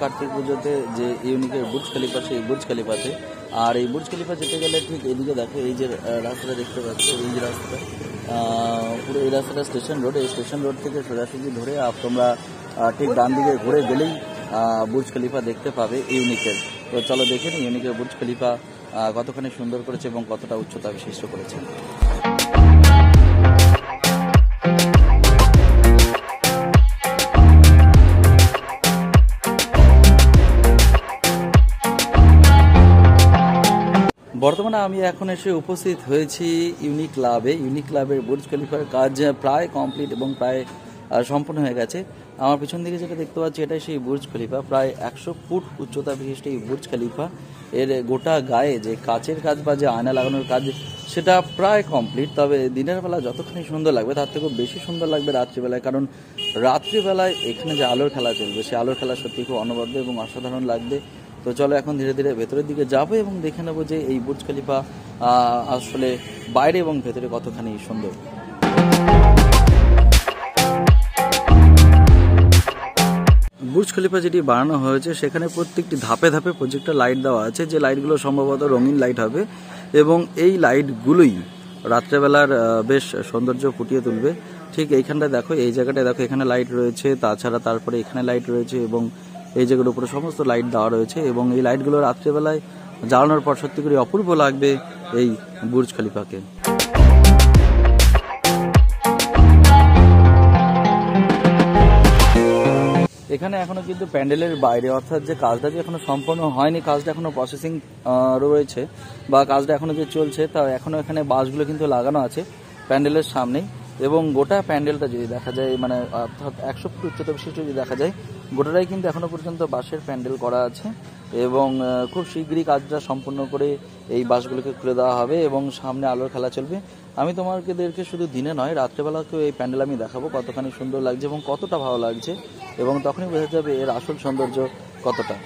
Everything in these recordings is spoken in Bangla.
কার্তিক পুজোতে যে ইউনিকের বুর্জ খালিফা সেই বুর্জ খালিফাতে। আর এই বুর্জ খালিফা যেতে গেলে ঠিক এদিকে দেখো এই যে রাস্তাটা দেখতে পাচ্ছ এই যে রাস্তাটা আহ, পুরো এই রাস্তাটা স্টেশন রোড এই স্টেশন রোড থেকে সোজাসুজি ধরে তোমরা ঠিক ডান দিকে ঘুরে গেলেই বুর্জ খালিফা দেখতে পাবে ইউনিকের। তো চলো দেখে নিই ইউনিকের বুর্জ খালিফা কতখানি সুন্দর করেছে এবং কতটা উচ্চতা বিশিষ্ট করেছে। বর্তমানে আমি এখন এসে উপস্থিত হয়েছি ইউনিক ক্লাবে ইউনিক ক্লাবের বুর্জ খলিফার কাজ প্রায় কমপ্লিট এবং প্রায় সম্পূর্ণ হয়ে গেছে। আমার পিছন দিকে যেটা দেখতে পাচ্ছি, এটাই সেই বুর্জ খলিফা প্রায় একশো ফুট উচ্চতা বিশিষ্ট এই বুর্জ খলিফা এর গোটা গায়ে যে কাচের কাজ বা যে আয়না লাগানোর কাজ, সেটা প্রায় কমপ্লিট তবে দিনের বেলা যতখানি সুন্দর লাগবে, তার থেকেও বেশি সুন্দর লাগবে রাত্রিবেলায়। কারণ রাত্রিবেলায় এখানে যে আলোর খেলা চলবে, সেই আলোর খেলা সত্যি খুব অনবদ্য এবং অসাধারণ লাগবে। তো চলো এখন ধীরে ধীরে ভেতরের দিকে যাব এবং দেখে নেব যে এই বুর্জ খলিফা আসলে বাইরে এবং ভেতরে কতখানি সুন্দর। বুর্জ খলিফা যেটি বানানো হয়েছে, সেখানে প্রত্যেকটি ধাপে ধাপে প্রজেক্টর লাইট দেওয়া আছে, যে লাইটগুলো সম্ভবত রঙিন লাইট হবে এবং এই লাইটগুলোই রাত্রেবেলার বেশ সৌন্দর্য ফুটিয়ে তুলবে। ঠিক এইখানটায় দেখো, এই জায়গাটায় দেখো, এখানে লাইট রয়েছে, তাছাড়া তারপরে এখানে লাইট রয়েছে এবং এই জায়গার উপরে সমস্ত লাইট দেওয়া রয়েছে এবং এই লাইটগুলো রাত্রেবেলায় জ্বালানোর পর সত্যি করে অপূর্ব লাগবে এই বুর্জ খলিফাকে। এখানে এখনও কিন্তু প্যান্ডেলের বাইরে, অর্থাৎ যে কাজটা যে এখনও সম্পূর্ণ হয়নি, কাজটা এখনও প্রসেসিং রয়েছে বা কাজটা এখনও যে চলছে, তা এখনও এখানে বাসগুলো কিন্তু লাগানো আছে প্যান্ডেলের সামনেই। এবং গোটা প্যান্ডেলটা যদি দেখা যায় মানে অর্থাৎ একশো ফুট উচ্চতা বিশিষ্ট যদি দেখা যায়, গোটাটাই কিন্তু এখনও পর্যন্ত বাঁশের প্যান্ডেল করা আছে এবং খুব শীঘ্রই কাজটা সম্পূর্ণ করে এই বাসগুলোকে খুলে দেওয়া হবে এবং সামনে আলোর খেলা চলবে। আমি তোমাদেরকে শুধু দিনে নয় রাত্রেবেলাকেও এই প্যান্ডেল আমি দেখাবো কতখানি সুন্দর লাগছে এবং কতটা ভালো লাগছে এবং তখনই বোঝা যাবে এর আসল সৌন্দর্য কতটা।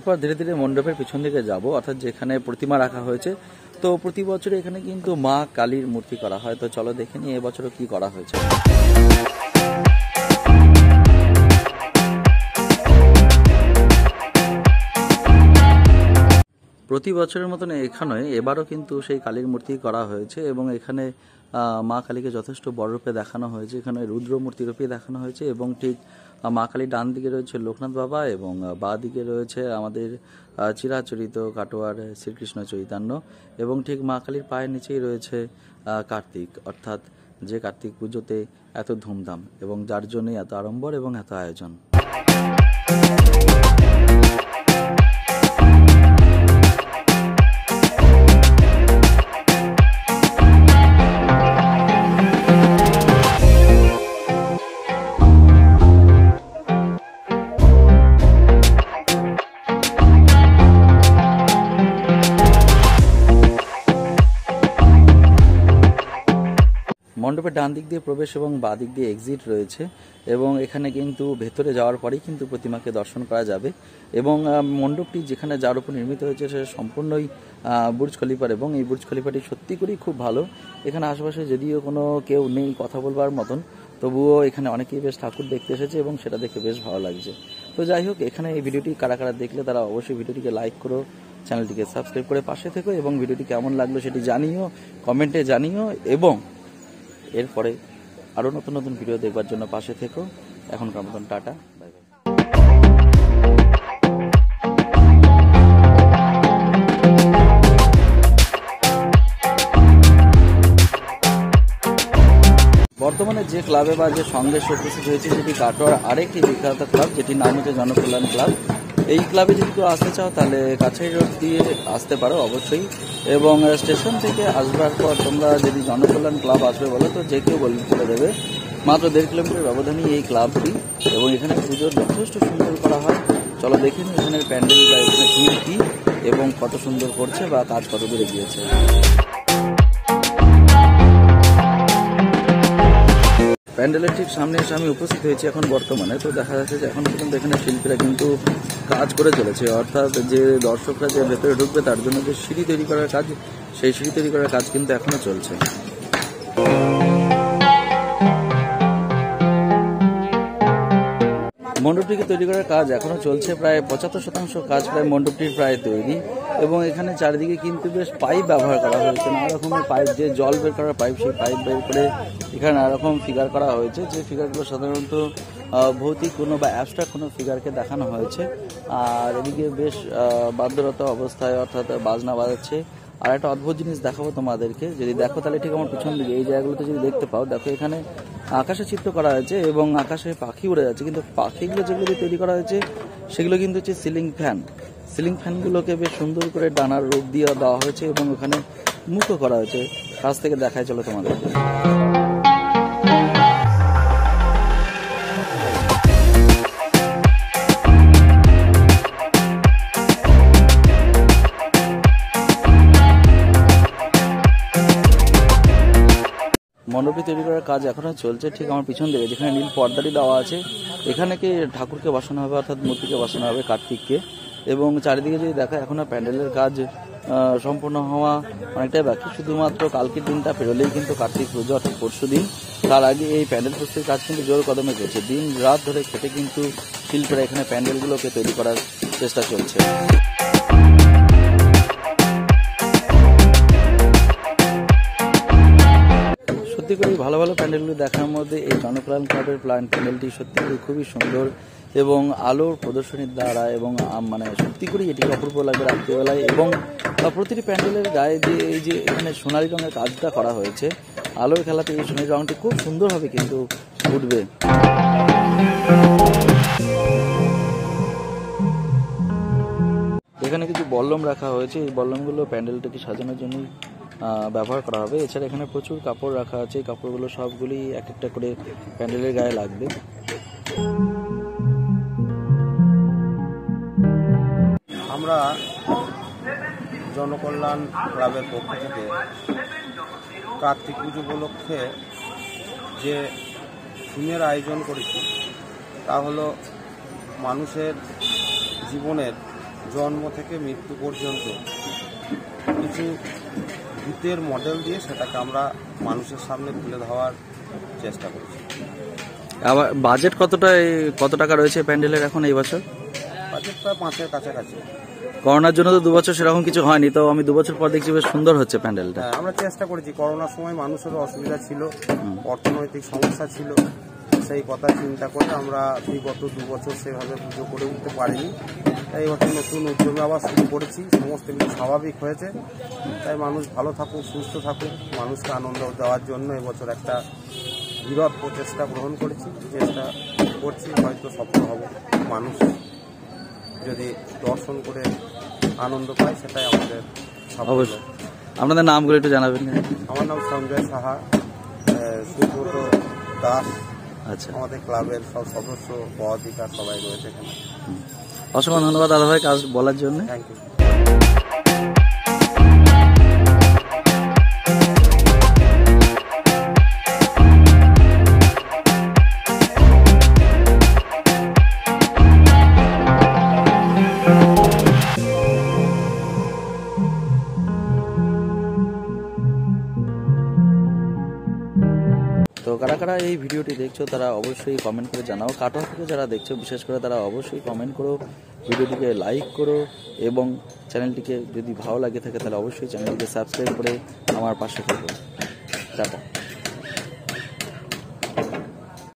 এরপর ধীরে ধীরে মণ্ডপের পিছন দিকে যাব, অর্থাৎ যেখানে প্রতিমা রাখা হয়েছে। তো প্রতি বছর এখানে কিন্তু মা কালীর মূর্তি করা হয়। তো চলো দেখে নিই এবছরও কি করা হয়েছে। প্রতি বছরের মতন এখানে এবারও কিন্তু সেই কালীর মূর্তি করা হয়েছে এবং এখানে মা কালীকে যথেষ্ট বড় রূপে দেখানো হয়েছে। এখানে রুদ্র মূর্তি রূপে দেখানো হয়েছে এবং ঠিক মা কালীর ডান দিকে রয়েছে লোকনাথ বাবা এবং বাঁ দিকে রয়েছে আমাদের চিরাচরিত কাটোয়ার শ্রীকৃষ্ণ চৈতন্য এবং ঠিক মা কালীর পায়ের নিচেই রয়েছে কার্তিক। অর্থাৎ যে কার্তিক পুজোতে এত ধুমধাম এবং যার জন্যই এত আড়ম্বর এবং এত আয়োজন। মণ্ডপের ডান দিক দিয়ে প্রবেশ এবং বাঁ দিক দিয়ে এক্সিট রয়েছে এবং এখানে কিন্তু ভেতরে যাওয়ার পরেই কিন্তু প্রতিমাকে দর্শন করা যাবে এবং মণ্ডপটি যেখানে যার উপর নির্মিত হয়েছে সেটা সম্পূর্ণই বুর্জ খলিফার এবং এই বুর্জ খলিফাটি সত্যি করেই খুব ভালো। এখানে আশেপাশে যদিও কোনো কেউ নেই কথা বলবার মতন, তবুও এখানে অনেকেই বেশ ঠাকুর দেখতে এসেছে এবং সেটা দেখে বেশ ভালো লাগছে। তো যাই হোক, এখানে এই ভিডিওটি কারা কারা দেখলে তারা অবশ্যই ভিডিওটিকে লাইক করো, চ্যানেলটিকে সাবস্ক্রাইব করে পাশে থেকো এবং ভিডিওটি কেমন লাগল সেটি জানিও, কমেন্টে জানিও এবং এরপরে আরও নতুন নতুন ভিডিও দেখবার জন্য পাশে থেকো। এখনকার মতন টাটা বর্তমানে যে ক্লাবে বা যে সঙ্গে উপস্থিত হয়েছে, সেটি কাটোয়ার আরেকটি বিখ্যাত ক্লাব, যেটির নাম হচ্ছে জনকল্যাণ ক্লাব। এই ক্লাবে যদি কেউ আসতে চাও, তাহলে কাছাই রোড দিয়ে আসতে পারো অবশ্যই। এবং স্টেশন থেকে আসবার পর তোমরা যদি জনকল্যাণ ক্লাব আসবে বলো, তো যে কেউ বলে দেবে। মাত্র দেড় কিলোমিটার ব্যবধানে এই ক্লাবটি এবং এখানে পুজো যথেষ্ট সুন্দর করা হয়। চলো দেখে নিই এখানের প্যান্ডেল বা এখানে থিম কি এবং কত সুন্দর করছে বা কাজ কত দূরে গিয়েছে প্যান্ডেলের ঠিক সামনে এসে আমি উপস্থিত হয়েছি এখন বর্তমানে। তো দেখা যাচ্ছে যে এখন পর্যন্ত এখানে শিল্পীরা কিন্তু কাজ করে চলেছে। অর্থাৎ যে দর্শকরা যে ভেতরে ঢুকবে, তার জন্য যে সিঁড়ি তৈরি করার কাজ, সেই সিঁড়ি তৈরি করার কাজ কিন্তু এখনও চলছে। মণ্ডপটিকে তৈরি করার কাজ এখনও চলছে প্রায় পঁচাত্তর শতাংশ কাজ প্রায় মণ্ডপটির প্রায় তৈরি এবং এখানে চারিদিকে কিন্তু বেশ পাইপ ব্যবহার করা হয়েছে। নানা রকমের পাইপ যে জল বের করার পাইপ সেই পাইপ বের করে এখানে নানা রকম ফিগার করা হয়েছে। যে ফিগারগুলো সাধারণত ভৌতিক কোনো বা অ্যাবস্ট্রাক্ট কোনো ফিগারকে দেখানো হয়েছে। আর এদিকে বেশ আহ, বাদ্যরত অবস্থায় অর্থাৎ বাজনা বাজাচ্ছে। আর একটা অদ্ভুত জিনিস দেখাবো তোমাদেরকে। যদি দেখো তাহলে ঠিক আমার পিছন দিকে এই জায়গাগুলোতে যদি দেখতে পাও দেখো এখানে আকাশে চিত্র করা হয়েছে এবং আকাশে পাখি উড়ে যাচ্ছে। কিন্তু পাখিগুলো যেগুলো দিয়ে তৈরি করা হয়েছে, সেগুলো কিন্তু হচ্ছে সিলিং ফ্যান। সিলিং ফ্যানগুলোকে বেশ সুন্দর করে ডানার রূপ দিয়ে দেওয়া হয়েছে এবং ওখানে মুখ করা হয়েছে। কাছ থেকে দেখায় চলো তোমাদের। মণ্ডপটি তৈরি করার কাজ এখনও চলছে ঠিক আমার পিছন দিকে, যেখানে নীল পর্দাটি দেওয়া আছে। এখানে কি ঠাকুরকে বসানো হবে অর্থাৎ মূর্তিকে বসানো হবে, কার্তিককে? এবং চারিদিকে যদি দেখা, এখনও প্যান্ডেলের কাজ সম্পূর্ণ হওয়া অনেকটাই বাকি। শুধুমাত্র কালকের দিনটা পেরোলেই কিন্তু কার্তিক পুজো অর্থাৎ পরশু দিন। তার আগে এই প্যান্ডেল প্রস্তুতির কাজ কিন্তু জোর কদমে চলছে। দিন রাত ধরে খেটে কিন্তু শিল্পীরা এখানে প্যান্ডেলগুলোকে তৈরি করার চেষ্টা চলছে। করে, ভালো ভালো প্যান্ডেলগুলি দেখার মধ্যে এই জনকল্যাণ ক্লাবের প্ল্যান প্যান্ডেলটি সত্যি খুবই সুন্দর এবং আলোর প্রদর্শনীর দ্বারা এবং মানে সত্যি করে এটিকে অপূর্ব লাগবে রাত্রিবেলায় এবং প্রতিটি প্যান্ডেলের গায়ে যে এই যে এখানে সোনালী রঙের কাজটা করা হয়েছে, আলোর খেলাতে এই সোনালী রঙটি খুব সুন্দরভাবে কিন্তু উঠবে। এখানে কিছু বল্লম রাখা হয়েছে, এই বল্লমগুলো প্যান্ডেলটাকে সাজানোর জন্য ব্যবহার করা হবে। এছাড়া এখানে প্রচুর কাপড় রাখা আছে। এই কাপড়গুলো সবগুলি এক একটা করে প্যান্ডেলের গায়ে লাগবে। আমরা জনকল্যাণ ক্লাবের পক্ষ থেকে কার্তিক পুজো উপলক্ষে যে থিমের আয়োজন করেছি, তা হলো মানুষের জীবনের জন্ম থেকে মৃত্যু পর্যন্ত কিছু ভূতের মডেল দিয়ে সেটাকে আমরা মানুষের সামনে তুলে ধরার চেষ্টা করছি। আবার বাজেট কতটা কত টাকা রয়েছে প্যান্ডেলের এখন এই বছর? বাজেট প্রায় পাঁচের কাছাকাছি। করোনার জন্য তো দু বছর সেরকম কিছু হয়নি তো আমি দু বছর পর দেখছি বেশ সুন্দর হচ্ছে প্যান্ডেলটা। হ্যাঁ আমরা চেষ্টা করেছি। করোনার সময় মানুষেরও অসুবিধা ছিল অর্থনৈতিক সমস্যা ছিল। সেই কথা চিন্তা করে আমরা বিগত দু বছর সেভাবে পুজো করে উঠতে পারিনি। তাই এবছর নতুন উদ্যোগে আবার শুরু করেছি। সমস্ত কিছু স্বাভাবিক হয়েছে। তাই মানুষ ভালো থাকুক সুস্থ থাকুক। মানুষকে আনন্দ দেওয়ার জন্য এবছর একটা বৃহৎ প্রচেষ্টা গ্রহণ করেছি। চেষ্টা করছি হয়তো সফল হব। মানুষ যদি দর্শন করে আনন্দ পায় সেটাই আমাদের অবশ্যই। আপনাদের নামগুলো একটু জানাবেন আমার নাম সঞ্জয় সাহা সুব্রত দাস। আচ্ছা। আমাদের ক্লাবের সব সদস্য পদাধিকার সবাই রয়েছে এখানে। অসংখ্য ধন্যবাদ দাদাভাই কাজ বলার জন্য। থ্যাংক ইউ তো কারা কারা এই ভিডিওটি দেখছ, তারা অবশ্যই কমেন্ট করে জানাও। কাটোয়া থেকে যারা দেখছ, বিশেষ করে তারা অবশ্যই কমেন্ট করো, ভিডিওটিকে লাইক করো, এবং চ্যানেলটিকে যদি ভালো লাগে থাকে, তাহলে অবশ্যই চ্যানেলটিকে সাবস্ক্রাইব করে আমার পাশে থাকো। টাটা।